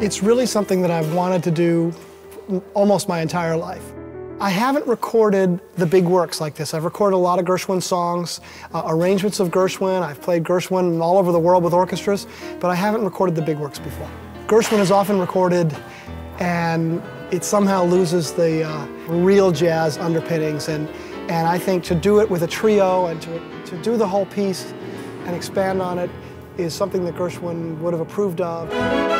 It's really something that I've wanted to do almost my entire life. I haven't recorded the big works like this. I've recorded a lot of Gershwin songs, uh, arrangements of Gershwin. I've played Gershwin all over the world with orchestras, but I haven't recorded the big works before. Gershwin is often recorded and it somehow loses the uh, real jazz underpinnings. And, and I think to do it with a trio and to, to do the whole piece and expand on it is something that Gershwin would have approved of.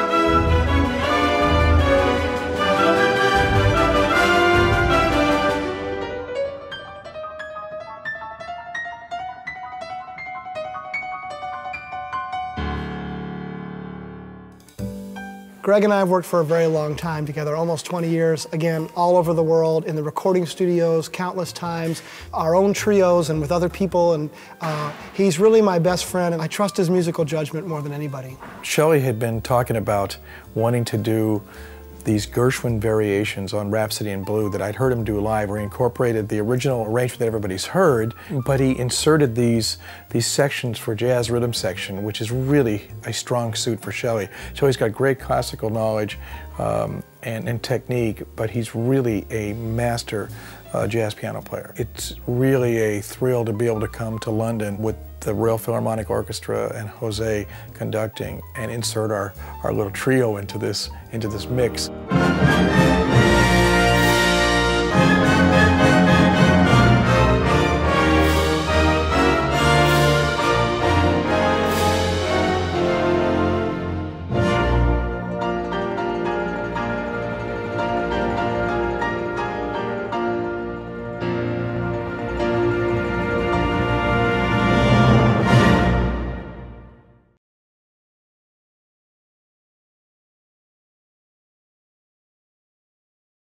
Gregg and I have worked for a very long time together, almost 20 years, again, all over the world, in the recording studios, countless times, our own trios and with other people, and uh, he's really my best friend, and I trust his musical judgment more than anybody. Shelly had been talking about wanting to do these Gershwin variations on Rhapsody in Blue that I'd heard him do live, where he incorporated the original arrangement that everybody's heard, but he inserted these, these sections for jazz rhythm section, which is really a strong suit for Shelly. Shelly's got great classical knowledge um, and, and technique, but he's really a master jazz piano player. It's really a thrill to be able to come to London with the Royal Philharmonic Orchestra and Jose conducting and insert our, our little trio into this, into this mix.